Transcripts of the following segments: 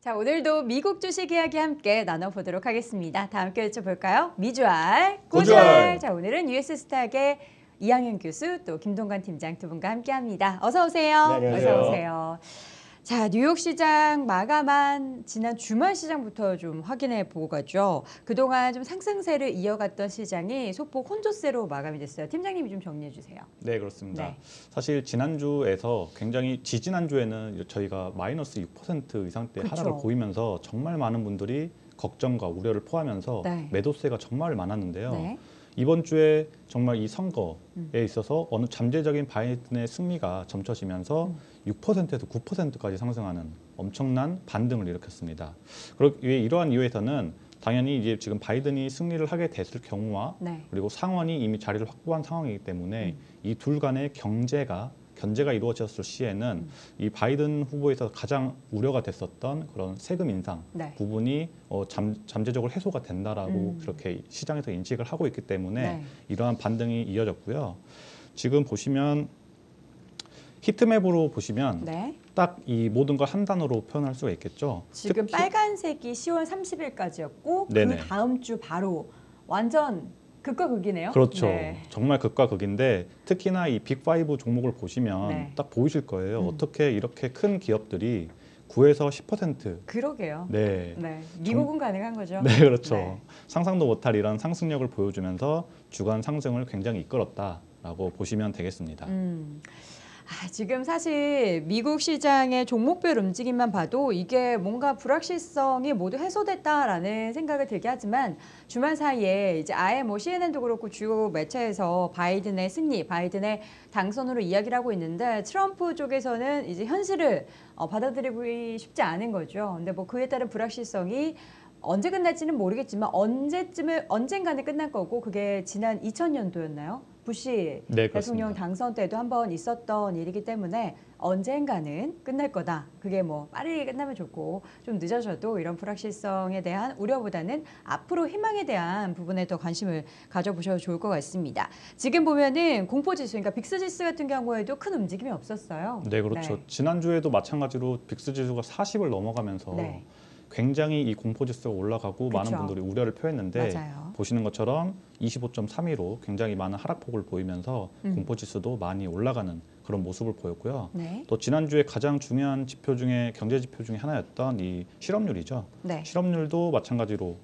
자, 오늘도 미국 주식 이야기 함께 나눠보도록 하겠습니다. 다 함께 여쭤볼까요? 미주알, 고주알. 고주알. 자, 오늘은 US 스탁의 이양현 교수 또 김동관 팀장 두 분과 함께합니다. 어서 오세요. 네, 안녕하세요. 어서 오세요. 자, 뉴욕 시장 마감한 지난 주말 시장부터 좀 확인해 보고 가죠. 그동안 좀 상승세를 이어갔던 시장이 소폭 혼조세로 마감이 됐어요. 팀장님이 좀 정리해 주세요. 네 그렇습니다. 네. 사실 지난주에서 굉장히 지지난주에는 저희가 마이너스 6% 이상대. 하락을 보이면서 정말 많은 분들이 걱정과 우려를 포함해서 네. 매도세가 정말 많았는데요. 네. 이번 주에 정말 이 선거에 음. 있어서 어느 잠재적인 바이든의 승리가 점쳐지면서 음. 6%에서 9%까지 상승하는 엄청난 반등을 일으켰습니다. 그리고 이러한 이유에서는 당연히 이제 지금 바이든이 승리를 하게 됐을 경우와 네. 그리고 상원이 이미 자리를 확보한 상황이기 때문에 이둘 간의 경제가 견제가 이루어졌을 시에는 음. 이 바이든 후보에서 가장 우려가 됐었던 그런 세금 인상 네. 부분이 어, 잠, 잠재적으로 해소가 된다라고 음. 그렇게 시장에서 인식을 하고 있기 때문에 네. 이러한 반등이 이어졌고요. 지금 보시면 히트맵으로 보시면 네. 딱이 모든 걸 한 단어로 표현할 수가 있겠죠. 지금 특히- 빨간색이 10월 30일까지였고 네네. 그 다음 주 바로 완전 극과 극이네요. 그렇죠. 네. 정말 극과 극인데 특히나 이 빅5 종목을 보시면 네. 딱 보이실 거예요. 음. 어떻게 이렇게 큰 기업들이 9에서 10% 그러게요. 네. 네. 미국은 가능한 거죠. 네, 그렇죠. 네. 상상도 못할 이런 상승력을 보여주면서 주간 상승을 굉장히 이끌었다라고 보시면 되겠습니다. 음. 아, 지금 사실 미국 시장의 종목별 움직임만 봐도 이게 뭔가 불확실성이 모두 해소됐다라는 생각을 들게 하지만 주말 사이에 이제 아예 뭐 CNN도 그렇고 주요 매체에서 바이든의 승리, 바이든의 당선으로 이야기를 하고 있는데 트럼프 쪽에서는 이제 현실을 어, 받아들이기 쉽지 않은 거죠. 근데 뭐 그에 따른 불확실성이 언제 끝날지는 모르겠지만 언제쯤을 언젠가는 끝날 거고 그게 지난 2000년도였나요? 부시 네, 대통령. 당선 때도 한 번 있었던 일이기 때문에 언젠가는 끝날 거다. 그게 뭐 빨리 끝나면 좋고 좀 늦어져도 이런 불확실성에 대한 우려보다는 앞으로 희망에 대한 부분에 더 관심을 가져보셔도 좋을 것 같습니다. 지금 보면은 공포지수, 그러니까 빅스지수 같은 경우에도 큰 움직임이 없었어요. 네, 그렇죠. 지난주에도 마찬가지로 빅스 지수가 40을 넘어가면서 네. 굉장히 이 공포 지수가 올라가고 많은 그쵸. 분들이 우려를 표했는데 맞아요. 보시는 것처럼 25.32로 굉장히 많은 하락폭을 보이면서 음. 공포 지수도 많이 올라가는 그런 모습을 보였고요. 네. 또 지난주에 가장 중요한 지표 중에 경제 지표 중에 하나였던 이 실업률이죠. 네. 실업률도 마찬가지로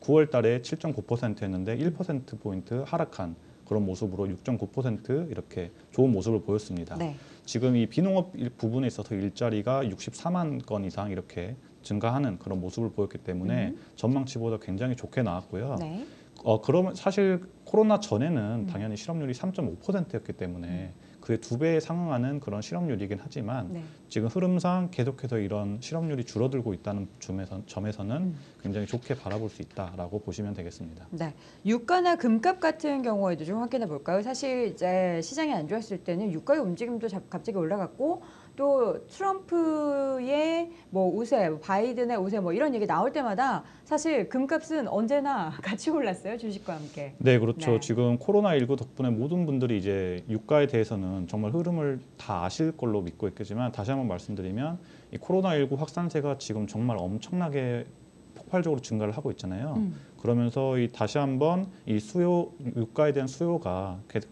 9, 월 달에 7.9%였는데 1% 포인트 하락한 그런 모습으로 6.9% 이렇게 좋은 모습을 보였습니다. 네. 지금 이 비농업 일- 부분에 있어서 일자리가 64만 건 이상 이렇게 증가하는 그런 모습을 보였기 때문에 음. 전망치보다 굉장히 좋게 나왔고요. 네. 어 그러면 사실 코로나 전에는 음. 당연히 실업률이 3.5%였기 때문에 그의 두 배에 상응하는 그런 실업률이긴 하지만 네. 지금 흐름상 계속해서 이런 실업률이 줄어들고 있다는 점에서, 점에서는 음. 굉장히 좋게 바라볼 수 있다라고 보시면 되겠습니다. 네. 유가나 금값 같은 경우에도 좀 확인해 볼까요? 사실 이제 시장이 안 좋았을 때는 유가의 움직임도 잡- 갑자기 올라갔고 또 트럼프의 뭐 우세, 뭐 바이든의 우세 뭐 이런 얘기 나올 때마다 사실 금값은 언제나 같이 올랐어요 주식과 함께. 네, 그렇죠. 네. 지금 코로나 19 덕분에 모든 분들이 이제 유가에 대해서는 정말 흐름을 다 아실 걸로 믿고 있겠지만 다시 한번 말씀드리면 이 코로나 19 확산세가 지금 정말 엄청나게 폭발적으로 증가를 하고 있잖아요. 음. 그러면서 이 다시 한번 이 수요 유가에 대한 수요가 계속,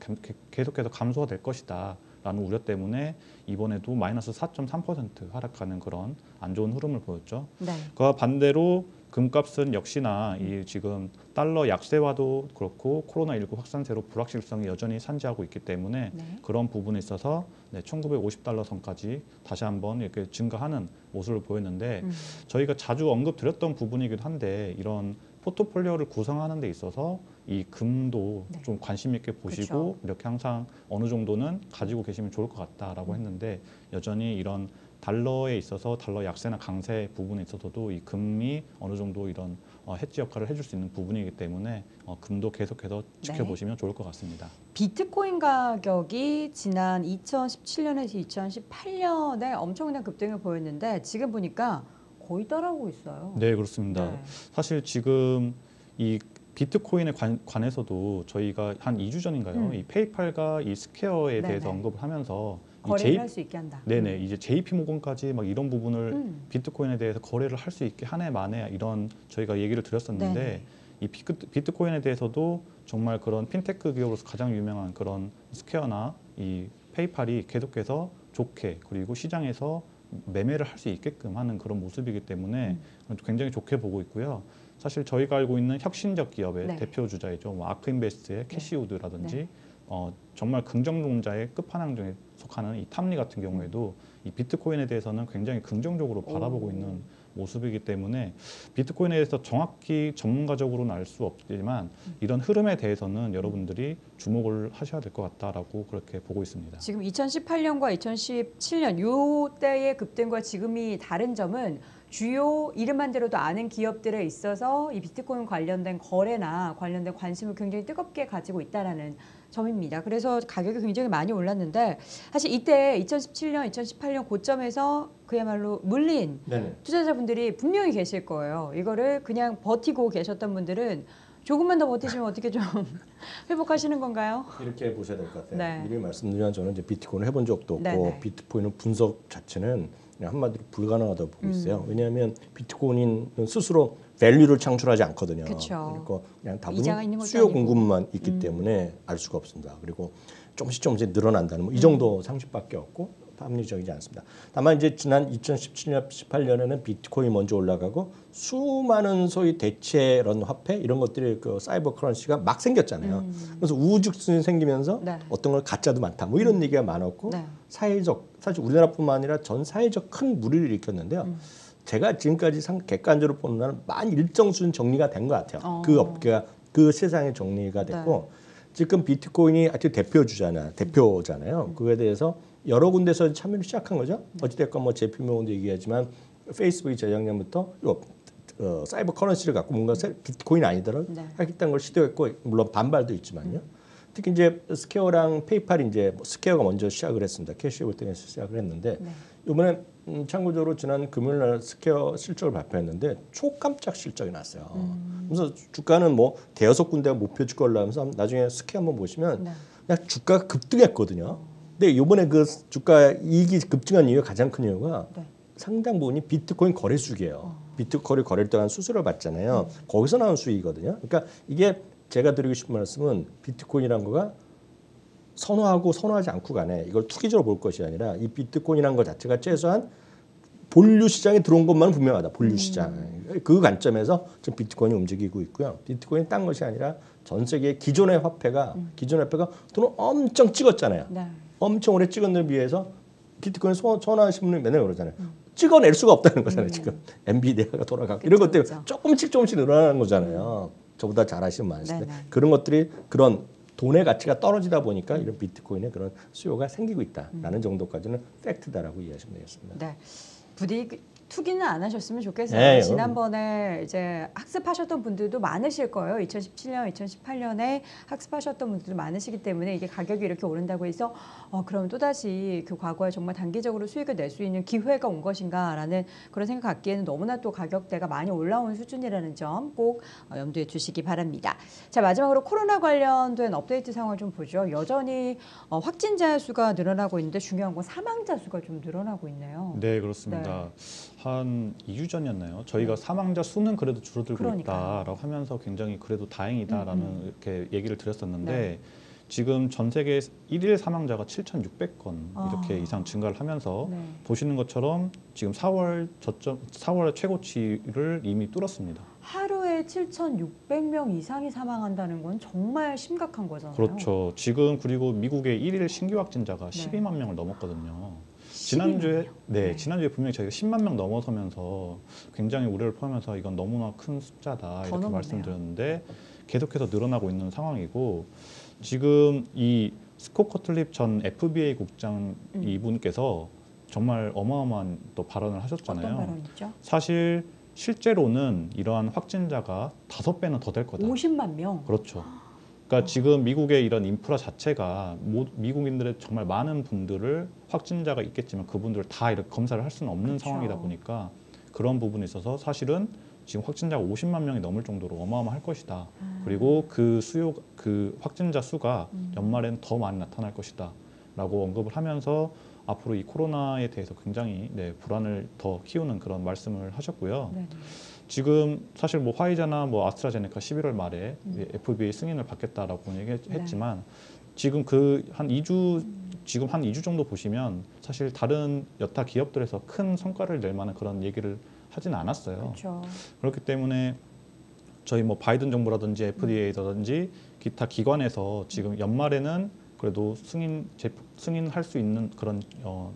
계속해서 감소가 될 것이다. 라는 우려 때문에 이번에도 마이너스 4.3% 하락하는 그런 안 좋은 흐름을 보였죠. 네. 그와 반대로 금값은 역시나 이 지금 달러 약세와도 그렇고 코로나19 확산세로 불확실성이 여전히 산지하고 있기 때문에 네. 그런 부분에 있어서 네, 1950달러 선까지 다시 한번 이렇게 증가하는 모습을 보였는데 음. 저희가 자주 언급드렸던 부분이기도 한데 이런 포트폴리오를 구성하는 데 있어서 이 금도 네. 좀 관심 있게 보시고 그쵸. 이렇게 항상 어느 정도는 가지고 계시면 좋을 것 같다라고 음. 했는데 여전히 이런 달러에 있어서 달러 약세나 강세 부분에 있어서도 이 금이 어느 정도 이런 어, 해지 역할을 해줄 수 있는 부분이기 때문에 어, 금도 계속해서 네. 지켜보시면 좋을 것 같습니다. 비트코인 가격이 지난 2017년에서 2018년에 엄청난 급등을 보였는데 지금 보니까 거의 따라오고 있어요. 네 그렇습니다. 네. 사실 지금 이 비트코인에 관, 관해서도 저희가 한 2주 전인가요? 음. 이 페이팔과 이 스퀘어에 네네. 대해서 언급을 하면서 거래를 J- 할수 있게 한다. 네네 이제 JP 모건까지 막 이런 부분을 음. 비트코인에 대해서 거래를 할 수 있게 한 해 만에 이런 저희가 얘기를 드렸었는데 네네. 이 비트, 비트코인에 대해서도 정말 그런 핀테크 기업으로서 가장 유명한 그런 스퀘어나 이 페이팔이 계속해서 좋게 그리고 시장에서 매매를 할 수 있게끔 하는 그런 모습이기 때문에 음. 굉장히 좋게 보고 있고요. 사실 저희가 알고 있는 혁신적 기업의 네. 대표 주자이죠. 뭐 아크인베스트의 캐시우드라든지 네. 어, 정말 긍정론자의 끝판왕 중에 속하는 이 탐리 같은 경우에도 이 비트코인에 대해서는 굉장히 긍정적으로 바라보고 오. 있는 모습이기 때문에 비트코인에 대해서 정확히 전문가적으로는 알 수 없지만 이런 흐름에 대해서는 여러분들이 주목을 하셔야 될 것 같다라고 그렇게 보고 있습니다. 지금 2018년과 2017년 요 때의 급등과 지금이 다른 점은 주요 이름만 들어도 아는 기업들에 있어서 이 비트코인 관련된 거래나 관련된 관심을 굉장히 뜨겁게 가지고 있다라는 점입니다. 그래서 가격이 굉장히 많이 올랐는데 사실 이때 2017년, 2018년 고점에서 그야말로 물린 네네. 투자자분들이 분명히 계실 거예요. 이거를 그냥 버티고 계셨던 분들은 조금만 더 버티시면 어떻게 좀 회복하시는 건가요? 이렇게 보셔야 될 것 같아요. 네. 미리 말씀드리면 저는 이제 비트코인을 해본 적도 없고 네네. 비트코인은 분석 자체는 한마디로 불가능하다고 보고 음. 있어요. 왜냐하면 비트코인은 스스로 밸류를 창출하지 않거든요. 그쵸. 그러니까 그냥 다분히 수요. 공급만 있기 음. 때문에 알 수가 없습니다. 그리고 조금씩 조금씩 늘어난다는 뭐 이 정도 상식밖에 없고 합리적이지 않습니다. 다만 이제 지난 2017년, 18년에는 비트코인이 먼저 올라가고 수많은 소위 대체 이런 화폐 이런 것들이 그 사이버 커런시가 막 생겼잖아요. 그래서 우후죽순이 생기면서 네. 어떤 걸 가짜도 많다. 뭐 이런 얘기가 많았고 네. 사회적 사실 우리나라뿐만 아니라 전 사회적 큰 무리를 일으켰는데요. 음. 제가 지금까지 상, 객관적으로 보는 한만 일정 수준 정리가 된 것 같아요. 어. 그 업계가 그 세상에 정리가 됐고 네. 지금 비트코인이 아직 대표주잖아, 대표잖아요. 음. 그거에 대해서 여러 군데서 참여를 시작한 거죠. 어찌됐건 뭐 제피 모건도 얘기하지만 페이스북이 재작년부터 요 어, 사이버 커런시를 갖고 뭔가 새- 비트코인 아니더라도 네. 하겠다는 걸 시도했고 물론 반발도 있지만요. 특히 이제 스퀘어랑 페이팔이 이제 뭐 스퀘어가 먼저 시작을 했습니다. 캐시앱 등에서 시작을 했는데 네. 이번에 음, 참고적으로 지난 금요일 날 스퀘어 실적을 발표했는데 초깜짝 실적이 났어요. 음. 그래서 주가는 뭐 대여섯 군데가 목표 주가를 하면서 나중에 스퀘어 한번 보시면 네. 그냥 주가가 급등했거든요. 근데 이번에 그 주가 이익이 급증한 이유의 가장 큰 이유가 네. 상당 부분이 비트코인 거래 수익이에요. 비트코인 거래를 동안 수수료를 받잖아요. 거기서 나온 수익이거든요. 그러니까 이게 제가 드리고 싶은 말씀은 비트코인이란 거가 선호하고 선호하지 않고 간에 이걸 투기적으로 볼 것이 아니라 이 비트코인이라는 것 자체가 최소한 본류 시장에 들어온 것만은 분명하다. 본류 시장. 그 관점에서 지금 비트코인이 움직이고 있고요. 비트코인이 딴 것이 아니라 전 세계 기존의 화폐가 기존의 화폐가 돈을 엄청 찍었잖아요. 네. 엄청 오래 찍은 데 비해서 비트코인 소- 선호하시는 분이 맨날 그러잖아요. 찍어낼 수가 없다는 거잖아요. 지금 엔비디아가 돌아가고 이런 것들 그쵸. 조금씩 조금씩 늘어나는 거잖아요. 저보다 잘하시는 분 많으신데 네네. 그런 것들이 그런 돈의 가치가 떨어지다 보니까 이런 비트코인의 그런 수요가 생기고 있다라는 정도까지는 팩트다라고 이해하시면 되겠습니다. 네. 부디 그 투기는 안 하셨으면 좋겠어요. 네, 지난번에 이제 학습하셨던 분들도 많으실 거예요. 2017년, 2018년에 학습하셨던 분들도 많으시기 때문에 이게 가격이 이렇게 오른다고 해서 어, 그럼 또다시 그 과거에 정말 단기적으로 수익을 낼 수 있는 기회가 온 것인가라는 그런 생각 갖기에는 너무나 또 가격대가 많이 올라온 수준이라는 점꼭 어, 염두에 두시기 바랍니다. 자 마지막으로 코로나 관련된 업데이트 상황을 좀 보죠. 여전히 어, 확진자 수가 늘어나고 있는데 중요한 건 사망자 수가 좀 늘어나고 있네요. 네 그렇습니다. 한 2주 전이었나요? 저희가 사망자 수는 그래도 줄어들고 네. 그러니까요. 있다라고 하면서 굉장히 그래도 다행이다라는 음, 이렇게 얘기를 드렸었는데 네. 지금 전 세계 일일 사망자가 7,600건 이렇게 아. 이상 증가를 하면서 네. 보시는 것처럼 지금 4월 저점 4월 최고치를 이미 뚫었습니다. 하루에 7,600명 이상이 사망한다는 건 정말 심각한 거잖아요. 그렇죠. 지금 그리고 미국의 일일 신규 확진자가 네. 12만 명을 넘었거든요. 12만 지난주에 명. 네, 네. 지난주에 분명히 저희가 10만 명 넘어서면서 굉장히 우려를 포함해서 이건 너무나 큰 숫자다 더 이렇게. 말씀드렸는데 계속해서 늘어나고 있는 상황이고 지금 이 스콧 커틀립 전 FBA 국장 음. 이분께서 정말 어마어마한 또 발언을 하셨잖아요. 어떤 발언? 사실 실제로는 이러한 확진자가 다섯 배는 더될 거다. 50만 명. 그렇죠. 그러니까 지금 미국의 이런 인프라 자체가 모- 미국인들의 정말 많은 분들을 확진자가 있겠지만 그분들을 다 이렇게 검사를 할 수는 없는 그렇죠. 상황이다 보니까 그런 부분에 있어서 사실은 지금 확진자가 50만 명이 넘을 정도로 어마어마할 것이다. 그리고 그 수요 그 확진자 수가 음. 연말엔 더 많이 나타날 것이다라고 언급을 하면서 앞으로 이 코로나에 대해서 굉장히 네, 불안을 더 키우는 그런 말씀을 하셨고요. 네. 지금 사실 뭐 화이자나 뭐 아스트라제네카 11월 말에 음. FDA 승인을 받겠다라고 네. 얘기했지만 지금 그 한 2주 지금 한 2주 정도 보시면 사실 다른 여타 기업들에서 큰 성과를 낼 만한 그런 얘기를 하지는 않았어요. 그렇죠. 그렇기 때문에 저희 뭐 바이든 정부라든지 FDA라든지 기타 기관에서 지금 연말에는 그래도 승인 제품 승인할 수 있는 그런 어, 어,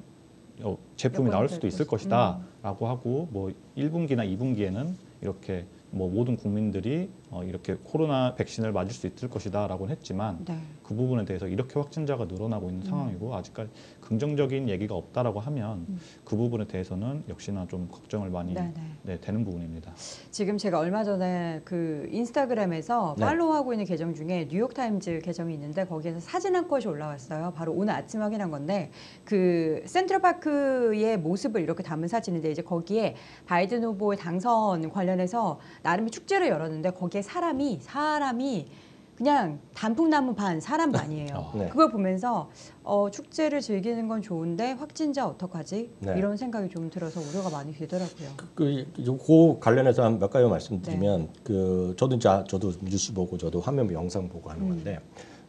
제품이 여건이 나올 될 수도 있을 것이- 것이다 라고 하고 뭐 1분기나 2분기에는 이렇게 뭐 모든 국민들이 어, 이렇게 코로나 백신을 맞을 수 있을 것이다 라고는 했지만 네. 그 부분에 대해서 이렇게 확진자가 늘어나고 있는 음. 상황이고 아직까지 긍정적인 얘기가 없다라고 하면 음. 그 부분에 대해서는 역시나 좀 걱정을 많이 네, 네. 네, 되는 부분입니다. 지금 제가 얼마 전에 그 인스타그램에서 네. 팔로우하고 있는 계정 중에 뉴욕타임즈 계정이 있는데 거기에서 사진 한 컷이 올라왔어요. 바로 오늘 아침 확인한 건데 그 센트럴파크의 모습을 이렇게 담은 사진인데 이제 거기에 바이든 후보의 당선 관련해서 나름의 축제를 열었는데 거기에 사람이 사람이 그냥 단풍나무 반 사람 반이에요. 네. 그걸 보면서 어, 축제를 즐기는 건 좋은데 확진자 어떡하지? 네. 이런 생각이 좀 들어서 우려가 많이 되더라고요. 그, 그 관련해서 한 몇 가지 말씀드리면 그 저도 이제 저도 뉴스 보고 저도 화면 영상 보고 하는 건데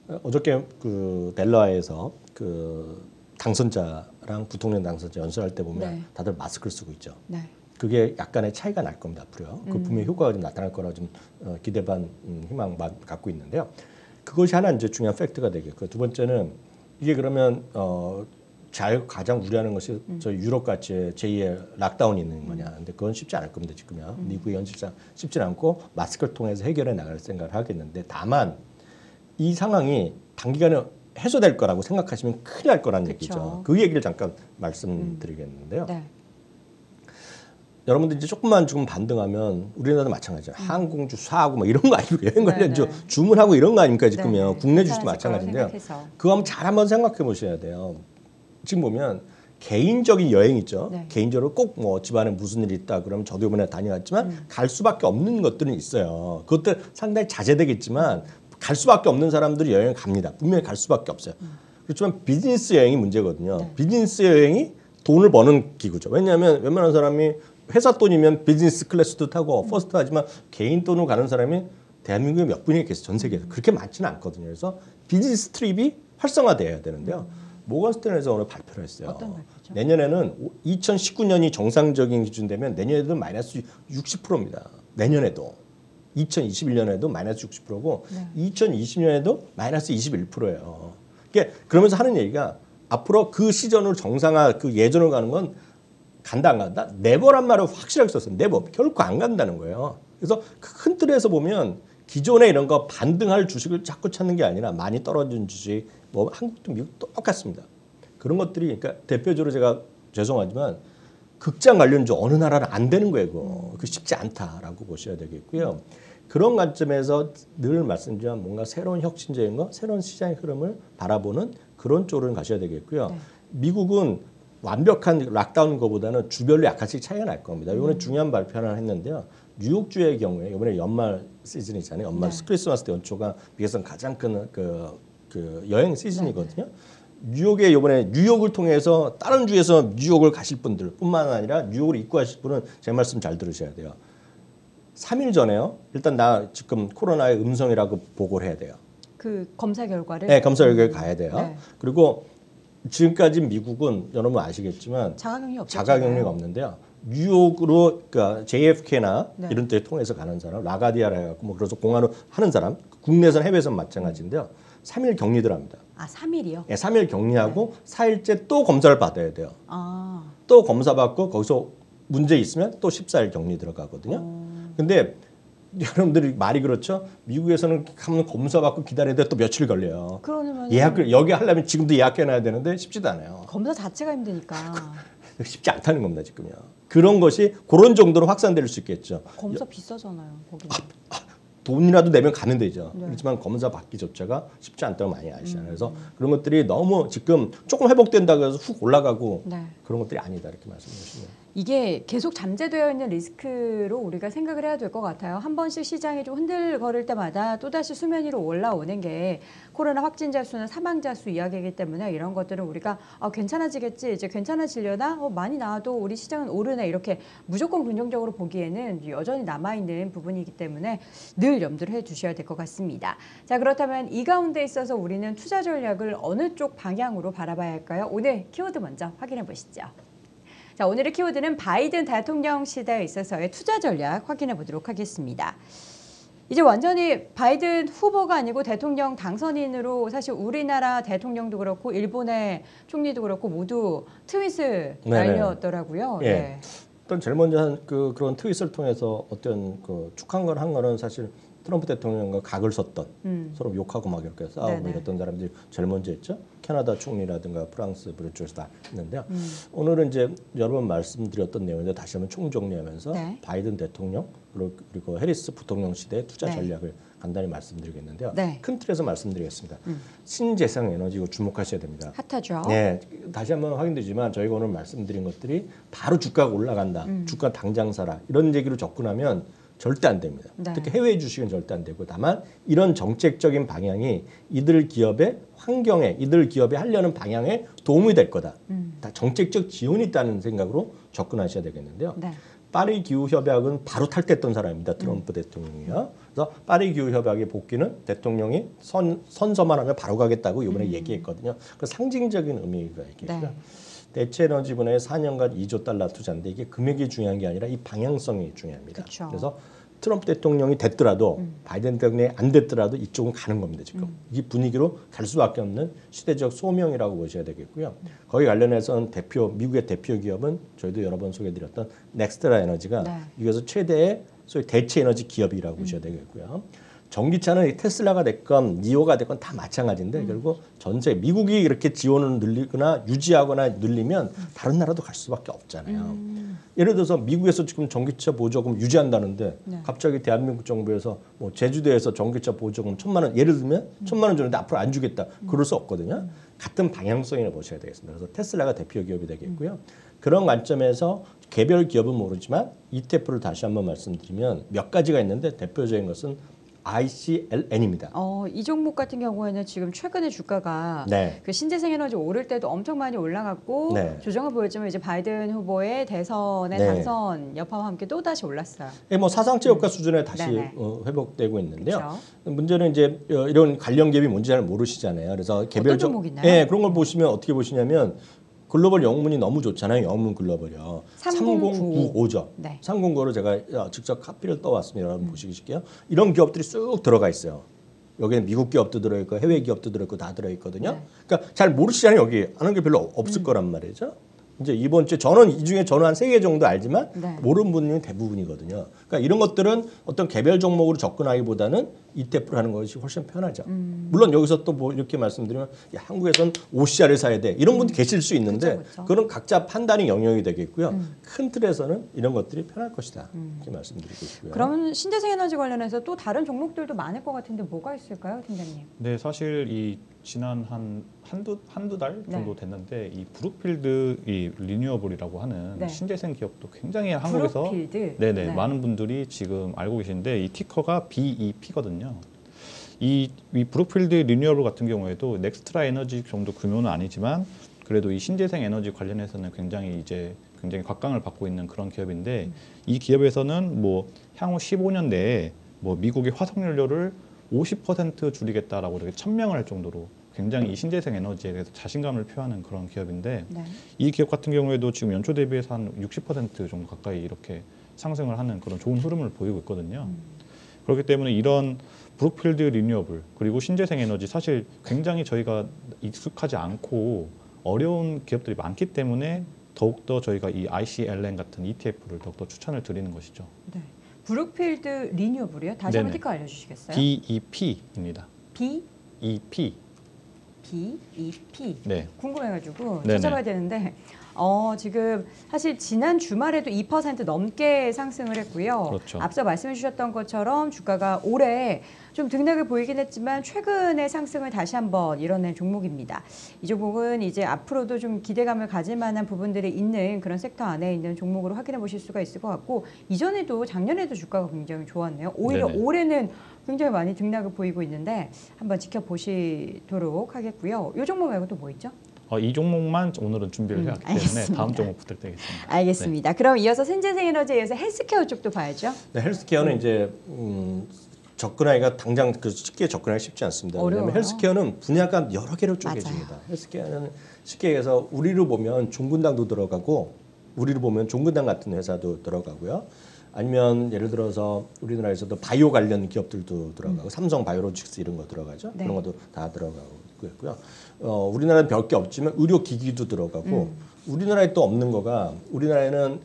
어, 어저께 그 델라웨어에서 그 당선자랑 부통령 당선자 연설할 때 보면 네. 다들 마스크를 쓰고 있죠. 네. 그게 약간의 차이가 날 겁니다 앞으로요. 그 음. 분명히 효과가 좀 나타날 거라 좀 어, 기대 반 음, 희망 반 갖고 있는데요. 그것이 하나 이제 중요한 팩트가 되겠고 두 번째는 이게 그러면 어, 잘 가장 우려하는 것이 저 유럽 같이 제2의 lockdown이 있는 거냐. 근데 그건 쉽지 않을 겁니다 지금요. 미국의 현실상 쉽지 않고 마스크를 통해서 해결해 나갈 생각을 하겠는데 다만 이 상황이 단기간에 해소될 거라고 생각하시면 큰일 날 거란 그쵸. 얘기죠. 그 얘기를 잠깐 말씀드리겠는데요. 네. 여러분들 이제 조금만 지금 반등하면 우리나라도 마찬가지죠. 항공주 사하고 뭐 이런 거 아니고 여행 관련 네, 주 네. 주문하고 이런 거 아닙니까 지금요. 네, 네. 국내 주식도 마찬가지인데요. 그거 한번 잘 한번 생각해 보셔야 돼요. 지금 보면 개인적인 여행 있죠. 네. 개인적으로 꼭 뭐 집안에 무슨 일이 있다 그러면 저도 이번에 다녀왔지만 음. 갈 수밖에 없는 것들은 있어요. 그것들 상당히 자제되겠지만 갈 수밖에 없는 사람들이 여행 갑니다. 분명히 갈 수밖에 없어요. 그렇지만 비즈니스 여행이 문제거든요. 네. 비즈니스 여행이 돈을 버는 기구죠. 왜냐하면 웬만한 사람이 회사 돈이면 business class도 타고 first 하지만 개인 돈으로 가는 사람이 대한민국에 몇 분이 계세요. 전 세계에서. 그렇게 많지는 않거든요. 그래서 business trip이 활성화돼야 되는데요. 모건 스탠리에서 오늘 발표를 했어요. 내년에는 2019년이 정상적인 기준 되면 내년에도 마이너스 60%입니다. 내년에도. 2021년에도 마이너스 60%고 네. 2020년에도 마이너스 21%예요. 그러니까 그러면서 하는 얘기가 앞으로 그 시전으로 정상화 그 예전으로 가는 건 간다 안 간다? 네버란 말을 확실하게 썼어요. 네버. 결코 안 간다는 거예요. 그래서 그큰 틀에서 보면 기존에 이런 거 반등할 주식을 자꾸 찾는 게 아니라 많이 떨어진 주식, 뭐 한국도 미국도 똑같습니다. 그런 것들이 그러니까 대표적으로 제가 죄송하지만 극장 관련주 어느 나라는 안 되는 거예요. 그거. 그 쉽지 않다라고 보셔야 되겠고요. 그런 관점에서 늘 말씀드리면 뭔가 새로운 혁신적인 거, 새로운 시장의 흐름을 바라보는 그런 쪽으로 가셔야 되겠고요. 네. 미국은 완벽한 락다운 거보다는 주별로 약간씩 차이가 날 겁니다. 이번에 중요한 발표 하나 했는데요. 뉴욕주의 경우에 이번에 연말 시즌이잖아요. 연말 네. 크리스마스 때 연초가 미국에서 가장 큰 그 그 여행 시즌이거든요. 뉴욕에 이번에 뉴욕을 통해서 다른 주에서 뉴욕을 가실 분들 뿐만 아니라 뉴욕을 입구하실 분은 제 말씀 잘 들으셔야 돼요. 3일 전에요. 일단 나 지금 코로나의 음성이라고 보고를 해야 돼요. 그 검사 결과를 네, 검사 결과를 가야 돼요. 네. 그리고 지금까지 미국은 여러분 아시겠지만 자가격리. 자가격리가 없는데요. 뉴욕으로 그러니까 JFK나 네. 이런 데 통해서 가는 사람, 라가디아라 해갖고 뭐 그래서 공항으로 하는 사람, 국내선 해외선 마찬가지인데요. 3일 격리 들어갑니다. 아, 3일이요? 예, 3일 격리하고 4일째 또 검사를 받아야 돼요. 아. 또 검사 받고 거기서 문제 있으면 또 14일 격리 들어가거든요. 어. 근데 여러분들이 말이 그렇죠. 미국에서는 가면 검사 받고 기다려야 돼또 며칠 걸려요. 그러면 예약을 여기 하려면 지금도 예약해놔야 되는데 쉽지도 않아요. 검사 자체가 힘드니까 쉽지 않다는 겁니다 지금요. 그런 것이 그런 정도로 확산될 수 있겠죠. 검사 비싸잖아요. 거기는. 돈이라도 내면 가면 되죠. 네. 그렇지만 검사 받기조차가 쉽지 않다고 많이 아시잖아요. 그래서 그런 것들이 너무 지금 조금 회복된다고 해서 훅 올라가고 네. 그런 것들이 아니다 이렇게 말씀해 주시면. 이게 계속 잠재되어 있는 리스크로 우리가 생각을 해야 될 것 같아요. 한 번씩 시장이 좀 흔들거릴 때마다 또다시 수면 위로 올라오는 게 코로나 확진자 수나 사망자 수 이야기이기 때문에 이런 것들은 우리가 아, 괜찮아지겠지, 이제 괜찮아지려나? 어, 많이 나와도 우리 시장은 오르네. 이렇게 무조건 긍정적으로 보기에는 여전히 남아있는 부분이기 때문에 늘 염두를 해 두셔야 될 것 같습니다. 자, 그렇다면 이 가운데 있어서 우리는 투자 전략을 어느 쪽 방향으로 바라봐야 할까요? 오늘 키워드 먼저 확인해 보시죠. 자, 오늘의 키워드는 바이든 대통령 시대에 있어서의 투자 전략 확인해 보도록 하겠습니다. 이제 완전히 바이든 후보가 아니고 대통령 당선인으로 사실 우리나라 대통령도 그렇고 일본의 총리도 그렇고 모두 트윗을 네네. 날렸더라고요. 예. 네. 일단 제일 먼저 한 그 그런 트윗을 통해서 어떤 그 축한 걸한 거는 사실 트럼프 대통령과 각을 섰던 음. 서로 욕하고 막 이렇게 싸우고 네네. 이랬던 사람들이 제일 먼저 했죠. 캐나다 총리라든가 프랑스 그런 쪽에서 다 했는데요. 음. 오늘은 이제 여러 번 말씀드렸던 내용인데 다시 한번 총정리하면서 네. 바이든 대통령 그리고- 해리스 부통령 시대의 투자 네. 전략을 간단히 말씀드리겠는데요. 네. 큰 틀에서 말씀드리겠습니다. 음. 신재생 에너지 고 주목하셔야 됩니다. 핫하죠. 네, 다시 한번 확인되지만 저희가 오늘 말씀드린 것들이 바로 주가가 올라간다, 음. 주가 당장 사라 이런 얘기로 접근하면 절대 안 됩니다. 네. 특히 해외 주식은 절대 안 되고 다만 이런 정책적인 방향이 이들 기업의 환경에 이들 기업이 하려는 방향에 도움이 될 거다. 음. 다 정책적 지원이 있다는 생각으로 접근하셔야 되겠는데요. 네. 파리 기후 협약은 바로 탈퇴했던 사람입니다. 음. 트럼프 대통령이요. 그래서 파리 기후 협약의 복귀는 대통령이 선 선서만 하면 바로 가겠다고 이번에 얘기했거든요. 그 상징적인 의미가 있겠고요. 네. 대체 에너지 분야에 4년간 2조 달러 투자인데 이게 금액이 중요한 게 아니라 이 방향성이 중요합니다. 그쵸. 래서 트럼프 대통령이 됐더라도 음. 바이든 대통령이 안 됐더라도 이쪽은 가는 겁니다. 지금 이 분위기로 갈 수밖에 없는 시대적 소명이라고 보셔야 되겠고요. 거기 관련해서는 대표 미국의 대표 기업은 저희도 여러 번 소개드렸던 넥스트에라 에너지가 네. 이것은 최대의 소위 대체 에너지 기업이라고 보셔야 되겠고요. 전기차는 이 테슬라가 됐건 니오가 됐건 다 마찬가지인데 결국 전세 미국이 이렇게 지원을 늘리거나 유지하거나 늘리면 다른 나라도 갈 수밖에 없잖아요. 음. 예를 들어서 미국에서 지금 전기차 보조금 유지한다는데 네. 갑자기 대한민국 정부에서 뭐 제주도에서 전기차 보조금 천만 원 예를 들면 천만 원 주는데 앞으로 안 주겠다 그럴 수 없거든요. 같은 방향성을 보셔야 되겠습니다. 그래서 테슬라가 대표 기업이 되겠고요. 그런 관점에서 개별 기업은 모르지만 ETF를 다시 한번 말씀드리면 몇 가지가 있는데 대표적인 것은 ICLN입니다. 어, 이 종목 같은 경우에는 지금 최근에 주가가 네. 그 신재생 에너지 오를 때도 엄청 많이 올라갔고 네. 조정을 보였지만 이제 바이든 후보의 대선의 네. 당선 여파와 함께 또 다시 올랐어요. 예, 뭐 사상체 효과 수준에 다시 음. 어, 회복되고 있는데요. 그렇죠. 문제는 이제 어, 이런 관련 기업이 뭔지 잘 모르시잖아요. 그래서 개별적? 예, 그런 걸 보시면 어떻게 보시냐면 글로벌 영문이 너무 좋잖아요. 영문 글로벌이요. 3095. 3095죠. 네. 309를 제가 어, 직접 카피를 떠왔습니다. 여러분 보시실게요. 이런 기업들이 쑥 들어가 있어요. 여기는 미국 기업도 들어있고 해외 기업도 들어있고 다 들어있거든요. 네. 그러니까 잘 모르시잖아요. 여기 아는 게 별로 없을 거란 말이죠. 이제 이번 주에 저는 이 중에 저는 한 세 개 정도 알지만 네. 모르는 분이 대부분이거든요. 그러니까 이런 것들은 어떤 개별 종목으로 접근하기보다는 ETF를 하는 것이 훨씬 편하죠. 음. 물론 여기서 또 뭐 이렇게 말씀드리면 야, 한국에선 OCI를 사야 돼 이런 분도 계실 수 있는데 음. 그쵸, 그쵸. 그는 각자 판단의 영역이 되겠고요. 큰 틀에서는 이런 것들이 편할 것이다 이렇게 말씀드리고 있고요. 그러면 신재생 에너지 관련해서 또 다른 종목들도 많을 것 같은데 뭐가 있을까요, 팀장님? 네, 사실 이 지난 한 한두 한두 달 네. 정도 됐는데 이 브룩필드 이 리뉴어블이라고 하는 네. 신재생 기업도 굉장히 한국에서 브룩필드. 네네 네. 많은 분들이 지금 알고 계신데 이 티커가 BEP거든요. 이, 이 브룩필드 리뉴어블 같은 경우에도 넥스트에라 에너지 정도 규모는 아니지만 그래도 이 신재생 에너지 관련해서는 굉장히 이제 굉장히 각광을 받고 있는 그런 기업인데 이 기업에서는 뭐 향후 15년 내에 뭐 미국의 화석 연료를 50% 줄이겠다라고 이렇게 천명을 할 정도로 굉장히 이 신재생 에너지에 대해서 자신감을 표하는 그런 기업인데 네. 이 기업 같은 경우에도 지금 연초 대비해서 한 60% 정도 가까이 이렇게 상승을 하는 그런 좋은 흐름을 보이고 있거든요. 음. 그렇기 때문에 이런 브룩필드 리뉴어블 그리고 신재생 에너지 사실 굉장히 저희가 익숙하지 않고 어려운 기업들이 많기 때문에 더욱더 저희가 이 ICLN 같은 ETF를 더욱더 추천을 드리는 것이죠. 네. 브룩필드 리뉴어블이요? 다시 한번. ticker 알려주시겠어요? BEP입니다. B EP. B E P 네. 궁금해가지고 네네. 찾아봐야 되는데 어, 지금 사실 지난 주말에도 2% 넘게 상승을 했고요. 그렇죠. 앞서 말씀해 주셨던 것처럼 주가가 올해 좀 등락을 보이긴 했지만 최근에 상승을 다시 한번 이뤄낸 종목입니다. 이 종목은 이제 앞으로도 좀 기대감을 가질 만한 부분들이 있는 그런 섹터 안에 있는 종목으로 확인해 보실 수가 있을 것 같고 이전에도 작년에도 주가가 굉장히 좋았네요. 오히려 네네. 올해는 굉장히 많이 등락을 보이고 있는데 한번 지켜보시도록 하겠고요. 이 종목 말고 또 뭐 있죠? 어, 이 종목만 오늘은 준비를 음, 해왔기 때문에. 다음 종목 부탁드리겠습니다. 알겠습니다. 그럼 이어서 신재생에너지에 서 헬스케어 쪽도 봐야죠. 네, 헬스케어는 이제 음, 접근하기가 당장 그 쉽게 접근하기 쉽지 않습니다. 어려워요. 왜냐하면 헬스케어는 분야가 여러 개로 쪼개집니다. 헬스케어는 쉽게 얘기해서 우리로 보면 종근당도 들어가고 우리로 보면 종근당 같은 회사도 들어가고요. 아니면 예를 들어서 우리나라에서도 바이오 관련 기업들도 들어가고 삼성 바이오로직스 이런 거 들어가죠. 음. 네. 그런 것도 다 들어가고 있고요. 어, 우리나라는 별 게 없지만 의료 기기도 들어가고 음. 우리나라에 또 없는 거가 우리나라에는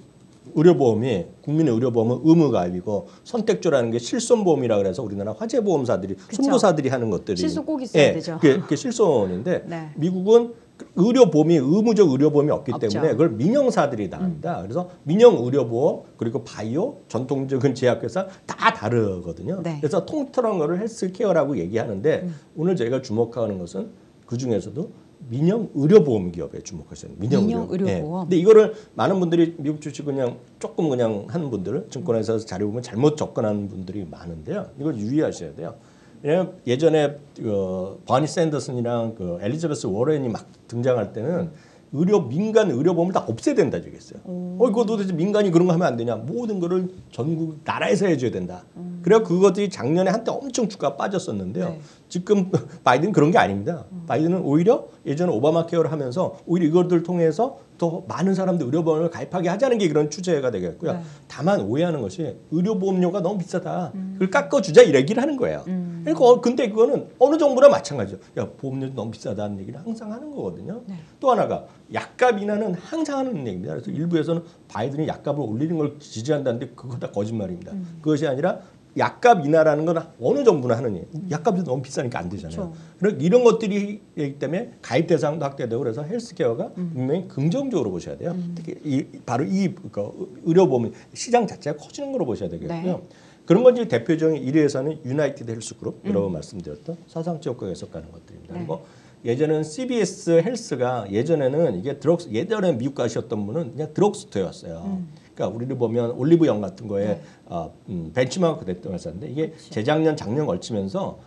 의료보험이 국민의 의료보험은 의무가입이고 선택조라는 게 실손보험이라 그래서 우리나라 화재보험사들이 그쵸. 손보사들이 하는 것들이 실손 꼭 있어야 예, 되죠. 그게, 그게 실손인데 네. 미국은 의료 보험이 의무적 의료 보험이 없기 없죠. 음. 때문에 그걸 민영사들이 다 합니다. 그래서 민영 의료 보험 그리고 바이오 전통적인 제약회사 다 다르거든요. 네. 그래서 통틀한 거를 헬스케어라고 얘기하는데 음. 오늘 저희가 주목하는 것은 그 중에서도 민영 의료보험 기업에 주목하셔야 돼요. 민영, 민영 의료. 의료보험. 예. 근데 이거를 많은 분들이 미국 주식 그냥 조금 그냥 하는 분들 증권회사 자료 보면 잘못 접근하는 분들이 많은데요. 이걸 유의하셔야 돼요. 왜냐하면 예전에 그 버니 샌더슨이랑 그 엘리자베스 워렌이 막 등장할 때는 의료 민간 의료보험을 다 없애야 된다 얘기했어요. 어 이거 도대체 민간이 그런 거 하면 안 되냐? 모든 거를 전국 나라에서 해줘야 된다. 그래야 그것들이 작년에 한때 엄청 주가 빠졌었는데요. 네. 지금 바이든 그런 게 아닙니다. 바이든은 오히려 예전에 오바마 케어를 하면서 오히려 이것들 통해서 더 많은 사람들 의료보험을 가입하게 하자는 게 그런 추세가 되겠고요. 네. 다만 오해하는 것이 의료보험료가 너무 비싸다. 그걸 깎아주자 이 얘기를 하는 거예요. 그러니까 어, 근데 그거는 어느 정부나 마찬가지죠. 야 보험료 너무 비싸다는 얘기를 항상 하는 거거든요. 네. 또 하나가 약값 인하는 항상 하는 얘기입니다. 그래서 일부에서는 바이든이 약값을 올리는 걸 지지한다는데 그거 다 거짓말입니다. 음. 그것이 아니라 약값 인하라는 건 어느 정부나 하는 일. 약값이 너무 비싸니까 안 되잖아요. 그렇죠. 이런 것들이 있기 때문에 가입 대상도 확대되고 그래서 헬스케어가 음. 분명히 긍정적으로 보셔야 돼요. 특히 이, 바로 이 그, 의료보험 시장 자체가 커지는 거로 보셔야 되겠고요. 네. 그런 건 이제 대표적인 1위에서는 유나이티드 헬스 그룹 음. 여러 번 말씀드렸던 사상 최고가 행진하는 것들입니다. 네. 그리고 예전에는 CVS 헬스가 예전에는 이게 drugs 예전에 미국 가셨던 분은 그냥 drugstore였어요. 음. 그러니까 우리를 보면 올리브영 같은 거에 네. 어, 음, 벤치마크 됐던 회사인데 이게 재작년 작년 걸치면서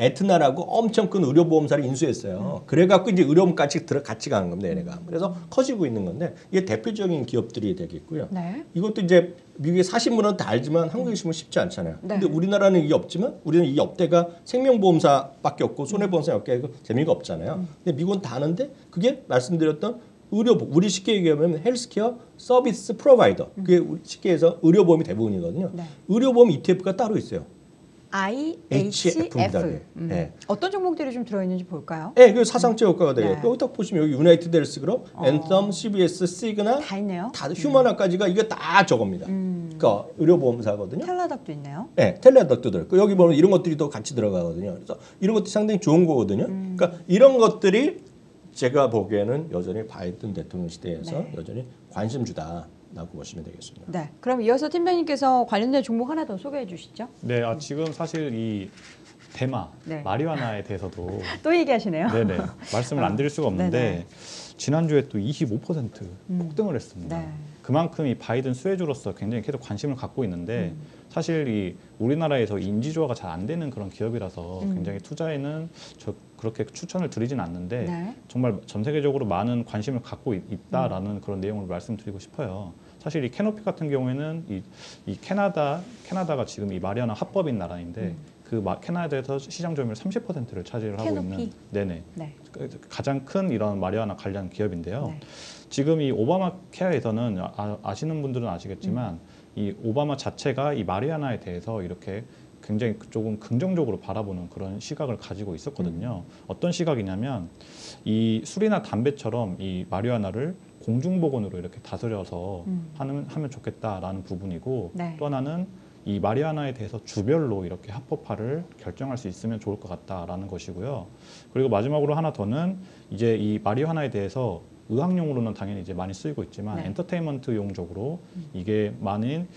에트나라고 엄청 큰 의료보험사를 인수했어요. 그래갖고 이제 의료보험 같이 들어 같이 가는 겁니다, 얘네가. 그래서 커지고 있는 건데 이게 대표적인 기업들이 되겠고요. 네. 이것도 이제 미국에 사신 분은 다 알지만 한국에 계시면 쉽지 않잖아요. 네. 근데 우리나라는 이게 없지만 우리는 이 업태가 생명보험사밖에 없고 손해보험사밖에 없고 재미가 없잖아요. 근데 미국은 다 아는데 그게 말씀드렸던 의료 우리 쉽게 얘기하면 헬스케어 서비스 프로바이더 그게 우리 쉽게 해서 의료보험이 대부분이거든요. 네. 의료보험 ETF가 따로 있어요. IHF. HF입니다. 음. 네. 어떤 종목들이 좀 들어있는지 볼까요? 네, 그 사상체 효과가 되겠고 네. 여기 딱 보시면 여기 유나이티드 헬스그룹, 어. 앤썸, CBS, 시그나 다 있네요. 다 휴머나까지가 이게 다 저겁니다. 음. 그러니까 의료보험사거든요. 텔라닥도 있네요. 네, 텔레덕도 들어있고 여기 보면 이런 것들이 또 같이 들어가거든요. 그래서 이런 것들이 상당히 좋은 거거든요. 음. 그러니까 이런 것들이 제가 보기에는 여전히 바이든 대통령 시대에서 네. 여전히 관심주다 라고 보시면 되겠습니다. 네. 그럼 이어서 팀장님께서 관련된 종목 하나 더 소개해 주시죠. 네, 아, 지금 사실 이 대마, 네. 마리화나에 대해서도 또 얘기하시네요. 네네 말씀을 안 드릴 수가 없는데 네네. 지난주에 또 25% 폭등을 했습니다. 네. 그만큼 이 바이든 수혜주로서 굉장히 계속 관심을 갖고 있는데 음. 사실 이 우리나라에서 인지조화가 잘 안 되는 그런 기업이라서 음. 굉장히 투자에는 저 그렇게 추천을 드리진 않는데 네. 정말 전 세계적으로 많은 관심을 갖고 있, 다라는 음. 그런 내용을 말씀드리고 싶어요. 사실 이 캐노피 같은 경우에는 이, 이 캐나다 캐나다가 지금 이 마리아나 합법인 나라인데 음. 그 마, 캐나다에서 시장 점유율 30%를 차지를 하고 캐노피? 있는 네네 네. 그- 가장 큰 이런 마리아나 관련 기업인데요. 네. 지금 이 오바마 케어에서는 아, 시는 분들은 아시겠지만 음. 이 오바마 자체가 이 마리아나에 대해서 이렇게 굉장히 조금 긍정적으로 바라보는 그런 시각을 가지고 있었거든요. 음. 어떤 시각이냐면 이 술이나 담배처럼 이 마리아나를 공중보건으로 이렇게 다스려서 음. 하면, 하면 좋겠다라는 부분이고 네. 또 하나는 이 마리아나에 대해서 주별로 이렇게 합법화를 결정할 수 있으면 좋을 것 같다라는 것이고요. 그리고 마지막으로 하나 더는 이제 이 마리아나에 대해서 의학용으로는 당연히 이제 많이 쓰이고 있지만 네. 엔터테인먼트 용적으로 이게 많은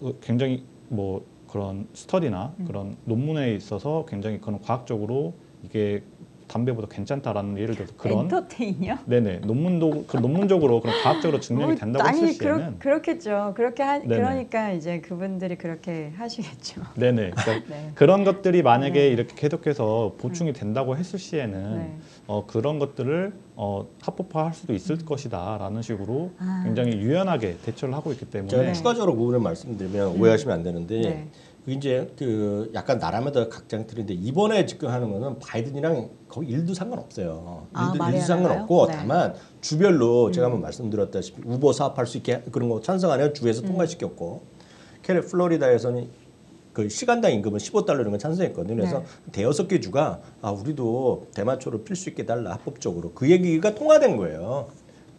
어, 굉장히 뭐 그런 스터디나 음. 그런 논문에 있어서 굉장히 그런 과학적으로 이게 담배보다 괜찮다라는 예를 들어서 그런 엔터테인이요? 네네 논문도 그 논문적으로 그런 과학적으로 증명이 뭐, 된다고 아니, 했을 시에는 그렇, 겠죠 그렇게 하, 네네. 그러니까 이제 그분들이 그렇게 하시겠죠. 네네 그러니까 네. 그런 것들이 만약에 네. 이렇게 계속해서 보충이 된다고 했을 시에는 네. 어, 그런 것들을 어, 합법화할 수도 있을 것이다라는 식으로 아. 굉장히 유연하게 대처를 하고 있기 때문에 제가 네. 추가적으로 그 부분을 말씀드리면 오해하시면 안 되는데 네. 그 이제 그 약간 나라마다 각자 틀린데 이번에 집권하는 거는 바이든이랑 거의 일도 상관없어요. 아, 일도, 일도 안 상관없고? 네. 다만 주별로 제가 한번 말씀드렸다시피 우버 사업할 수 있게 그런 거 찬성하는 주에서 통과시켰고 캐리 플로리다에서는 그 시간당 임금은 15달러 이런 거 찬성했거든요. 그래서 네. 대여섯 개 주가 아 우리도 대마초를 필 수 있게 달라 합법적으로 그 얘기가 통과된 거예요.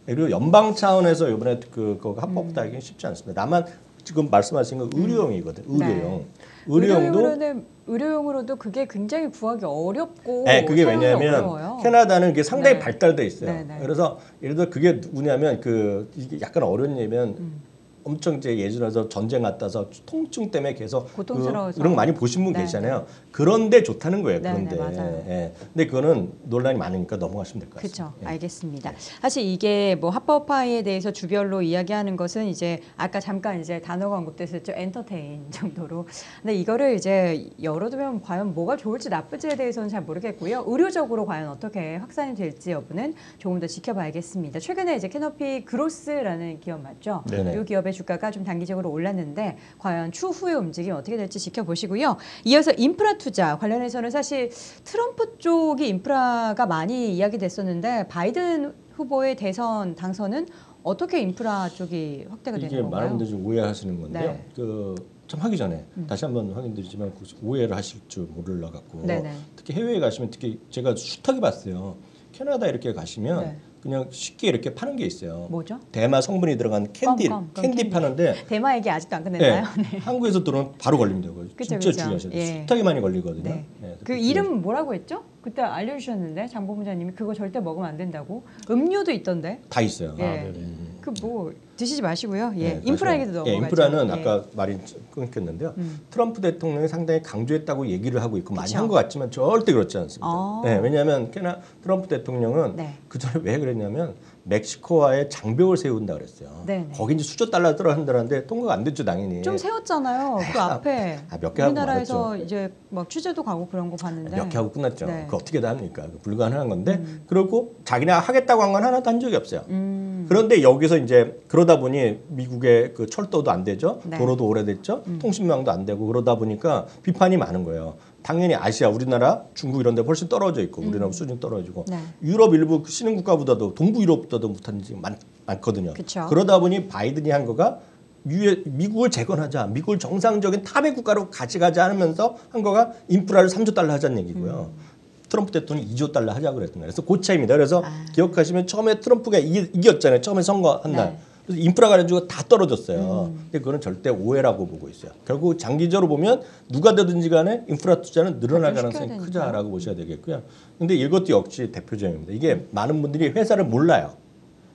그리고 연방 차원에서 이번에 그 그거 합법화하기는 쉽지 않습니다. 다만 지금 말씀하신 건 의료용이거든. 요 의료용. 네. 의료용도 의료용으로는 의료용으로도 그게 굉장히 구하기 어렵고 네, 그게 왜냐하면 어려워요. 캐나다는 그게 상당히 네. 발달돼 있어요. 네, 네. 그래서 예를 들어 그게 누구냐면 그 이게 약간 어려운 예면 음. 엄청 이제 예전에서 전쟁 갔다 와서 통증 때문에 계속 고통스러워서. 그, 이런 거 많이 보신 분 네, 계시잖아요. 그런데 좋다는 거예요. 네, 그런데. 네, 맞아요. 예. 근데 그거는 논란이 많으니까 넘어가시면 될 것 같습니다. 그렇죠. 예. 알겠습니다. 사실 이게 뭐 합법화에 대해서 주별로 이야기하는 것은 이제 아까 잠깐 이제 단어가 언급됐었죠. 엔터테인 정도로. 근데 이거를 이제 열어두면 과연 뭐가 좋을지 나쁠지에 대해서는 잘 모르겠고요. 의료적으로 과연 어떻게 확산이 될지 여부는 조금 더 지켜봐야겠습니다. 최근에 이제 캐너피 그로스라는 기업 맞죠? 네네. 이 기업의 주가가 좀 단기적으로 올랐는데 과연 추후의 움직임 어떻게 될지 지켜보시고요. 이어서 인프라 투자 관련해서는 사실 트럼프 쪽이 인프라가 많이 이야기됐었는데 바이든 후보의 대선 당선은 어떻게 인프라 쪽이 확대가 되는 이게 건가요? 많은 분들이 좀 오해하시는 건데요. 네. 그참 하기 전에 다시 한번 확인드리지만 그 오해를 하실 줄 모르려 갖고 네네. 특히 해외에 가시면 특히 제가 숱하게 봤어요. 캐나다 이렇게 가시면 네. 그냥 쉽게 이렇게 파는 게 있어요. 뭐죠? 대마 성분이 들어간 캔디 껌, 껌, 껌 캔디 캔디. 파는데 대마 얘기 아직도 안 네, 끝냈나요? 한국에서 들어오면 바로 걸립니다. 그쵸, 진짜 그쵸. 돼요. 예. 숱하게 많이 걸리거든요. 네. 네, 그 이름 뭐라고 했죠? 그때 알려주셨는데 장 본부장님이 그거 절대 먹으면 안 된다고. 음료도 있던데. 다 있어요. 예. 아, 네네. 그뭐 드시지 마시고요. 예, 네, 인프라. 얘기도 예, 넘어가죠. 인프라는 예. 아까 말이 끊겼는데요. 음. 트럼프 대통령이 상당히 강조했다고 얘기를 하고 있고 많이 그쵸. 한것 같지만 절대 그렇지 않습니다. 아. 네, 왜냐하면 캐나 트럼프 대통령은 네. 그 전에 왜 그랬냐면 멕시코와의 장벽을 세운다 그랬어요. 네, 네. 거기 이제 수조 달러 들어간다는데 통과가 안 됐죠 당연히. 좀 세웠잖아요. 그 앞에 아, 몇개 하고 우리나라에서. 이제 막 취재도 가고 그런 거 봤는데 몇 개 하고 끝났죠. 네. 그 어떻게 다 합니까? 그 불가능한 건데 그리고 자기네 하겠다고 한 건 하나도 한 적이 없어요. 음, 그런데 여기서 이제 그러다 보니 미국의 그 철도도 안 되죠. 네. 음. 도로도 오래됐죠. 통신망도 안 되고 그러다 보니까 비판이 많은 거예요. 당연히 아시아, 우리나라, 중국 이런 데 훨씬 떨어져 있고 우리나라 수준 떨어지고 네. 유럽 일부 그 신흥 국가보다도 동부 유럽보다도 못한 많, 많거든요. 그쵸. 그러다 보니 바이든이 한 거가 유에, 미국을 재건하자, 미국을 정상적인 탑의 국가로 가져가자 하면서 한 거가 인프라를 3조 달러 하자는 얘기고요. 음. 트럼프 대통령이 2조 달러 하자고 그랬던 거예요. 그래서 그 차이입니다. 그래서 아. 기억하시면 처음에 트럼프가 이, 이겼잖아요. 처음에 선거한 날. 네. 그래서 인프라 가지고 다 떨어졌어요. 음. 근데 그거는 절대 오해라고 보고 있어요. 결국 장기적으로 보면 누가 되든지 간에 인프라 투자는 늘어날 가능성이. 크다라고 보셔야 되겠고요. 근데 이것도 역시 대표적입니다. 이게 많은 분들이 회사를 몰라요.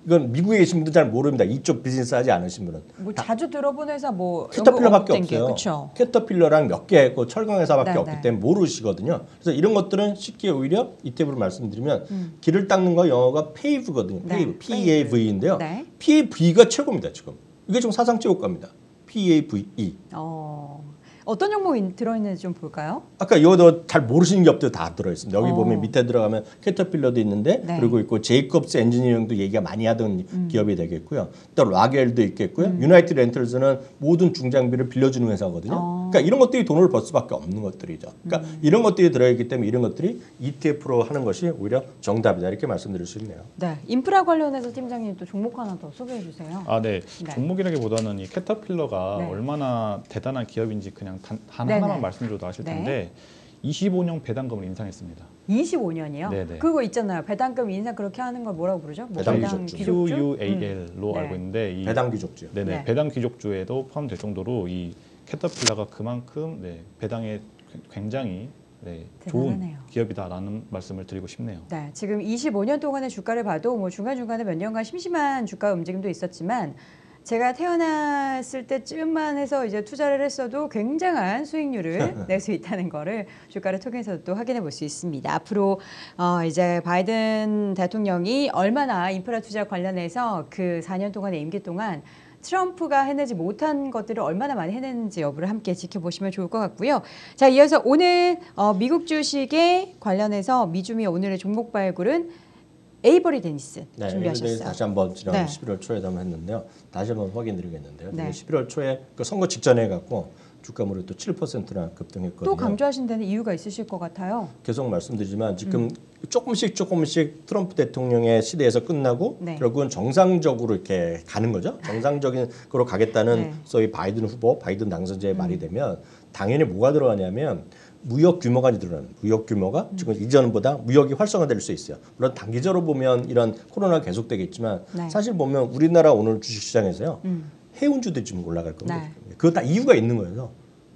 이건 미국에 계신 분들 잘 모릅니다. 이쪽 비즈니스 하지 않으신 분은. 뭐 자주 들어본 회사 뭐 캐터필러밖에 없어요. 그쵸? 캐터필러랑 몇개그 철강 회사밖에 네, 없기 네. 때문에 모르시거든요. 그래서 이런 것들은 쉽게 오히려 이 탭으로 말씀드리면 음. 길을 닦는 거 영어가 pave거든요. 네, pave, P-A-V-인데요. 네. P-A-V가 최고입니다 지금. 이게 지금 사상 최고가입니다. P-A-V-E. 어, 어떤 종목이 들어있는지 좀 볼까요? 아까 이거도 잘 모르시는 기업들 다 들어있습니다. 여기 어. 보면 밑에 들어가면 캐터필러도 있는데 네. 음. 그리고 있고 제이콥스 엔지니어링도 얘기가 많이 하던 기업이 되겠고요. 또 라겔도 있겠고요. 유나이티드 렌털스는 모든 중장비를 빌려주는 회사거든요. 어. 그러니까 이런 것들이 돈을 벌 수밖에 없는 것들이죠. 그러니까 음. 이런 것들이 들어있기 때문에 이런 것들이 ETF로 하는 것이 오히려 정답이다 이렇게 말씀드릴 수 있네요. 네, 인프라 관련해서 팀장님 또 종목 하나 더 소개해 주세요. 아, 네. 네. 종목이라기보다는 이 캐터필러가 네. 얼마나 대단한 기업인지 그냥 단, 단 네네. 하나만 말씀드려도 아실 네. 텐데 25년 배당금을 인상했습니다. 25년이요? 네네. 그거 있잖아요. 배당금 인상 그렇게 하는 걸 뭐라고 부르죠? 뭐 배당 배당 귀족주. 귀족주? QUAL로 음. 알고 네. 있는데 이 배당 귀족주요. 네네 네. 배당 귀족주에도 포함될 정도로 이 캐터필러가 그만큼 네, 배당에 굉장히 네, 좋은 대단하네요. 기업이다라는 말씀을 드리고 싶네요. 네, 지금 25년 동안의 주가를 봐도 뭐 중간중간에 몇 년간 심심한 주가 움직임도 있었지만 제가 태어났을 때쯤만 해서 이제 투자를 했어도 굉장한 수익률을 낼 수 있다는 거를 주가를 통해서 또 확인해 볼 수 있습니다. 앞으로 어 이제 바이든 대통령이 얼마나 인프라 투자 관련해서 그 4년 동안의 임기 동안 트럼프가 해내지 못한 것들을 얼마나 많이 해냈는지 여부를 함께 지켜보시면 좋을 것 같고요. 자, 이어서 오늘 어, 미국 주식에 관련해서 미주미 오늘의 종목 발굴은 Avery Dennison 네, 준비하셨어요. 다시 한번 지난 네. 11월 초에도 한번 했는데요. 다시 한번 확인드리겠는데요. 네. 11월 초에 그 선거 직전에 갖고 주가 무려 또 7%나 급등했거든요. 또 강조하신 데는 이유가 있으실 것 같아요. 계속 말씀드리지만 지금 음. 조금씩 조금씩 트럼프 대통령의 시대에서 끝나고 네. 결국은 정상적으로 이렇게 가는 거죠. 정상적인 거로 가겠다는 네. 음. 소위 바이든 후보, 바이든 당선자의 말이 되면 당연히 뭐가 들어가냐면 무역 규모가 늘어나는 무역 규모가 음. 지금 이전보다 무역이 활성화될 수 있어요. 물론 단기적으로 보면 이런 코로나 가 계속되겠지만 네. 사실 보면 우리나라 오늘 주식시장에서요 음. 해운주도 지금 올라갈 겁니다. 네. 그거 다 이유가 있는 거예요.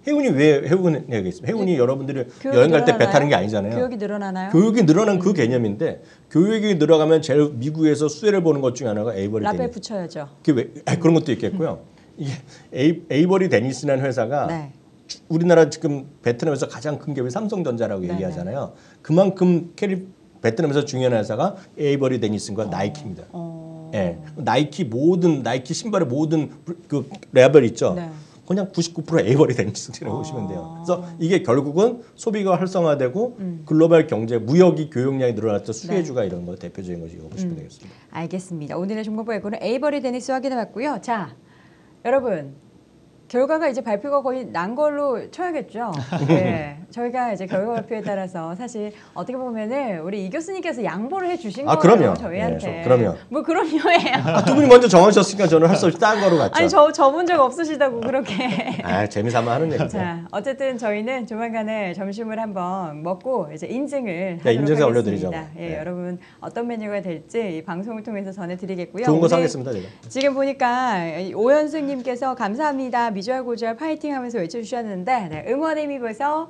해운이 왜 해운이 있습니까? 해운이 여러분들이 교육이 여행 갈 때 배? 타는 게 아니잖아요. 교육이 늘어나나요? 교육이 늘어난 그 개념인데 교육이 늘어가면 제일 미국에서 수혜를 보는 것 중에 하나가 에이버리 라벨 데니스. 붙여야죠. 그게 왜 아, 그런 것도 있겠고요. 이게 에이, Avery Dennison이라는 회사가 네. 주- 우리나라 지금 베트남에서 가장 큰 기업이 삼성전자라고 네네. 얘기하잖아요. 그만큼 캐리 베트남에서 중요한 회사가 Avery Dennison과 나이키입니다. 어. 예, 나이키 모든 나이키 신발의 모든 그 라벨 있죠. 네. 그냥 99% Avery Dennison이라고 보시면 돼요. 그래서 이게 결국은 소비가 활성화되고 글로벌 경제, 무역이 교역량이 늘어날 때 수혜주가 이런 거 대표적인 것이라고 보시면 되겠습니다. 알겠습니다. 오늘의 종목 발굴은 에이버리 데니스 확인해 봤고요. 자, 여러분 결과가 이제 발표가 거의 난 걸로 쳐야겠죠. 네, 저희가 이제 결과 발표에 따라서 사실 어떻게 보면은 우리 이 교수님께서 양보를 해주신 아, 거예요. 그럼요. 저희한테. 네, 저- 그럼요. 뭐 그럼요예요. 아, 두 분이 먼저 정하셨으니까 저는 할 수 없이 딴 거로 갔죠. 아니 저 저본 적 없으시다고 그렇게. 아, 재미삼아 하는 얘기죠. 자, 어쨌든 저희는 조만간에 점심을 한번 먹고 이제 인증을 네, 인증서. 올려드리죠. 예, 네. 여러분 어떤 메뉴가 될지 이 방송을 통해서 전해드리겠고요. 좋은 거 사겠습니다, 제가. 지금 보니까 오현승님께서 감사합니다. 미주알 고주알 파이팅 하면서 외쳐주셨는데 네, 응원의 힘입어서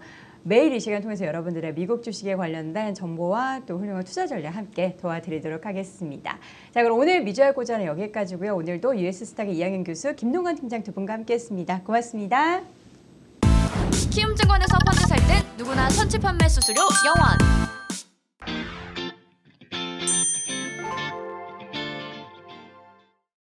매일 이 시간 통해서 여러분들의 미국 주식에 관련된 정보와 또 훌륭한 투자 전략 함께 도와드리도록 하겠습니다. 자 그럼 오늘 미주알 고주알은 여기까지고요. 오늘도 US스탁의 이양현 교수, 김동관 팀장 두 분과 함께했습니다. 고맙습니다. 키움증권에서 펀드 살 땐 누구나 선취 판매 수수료 0원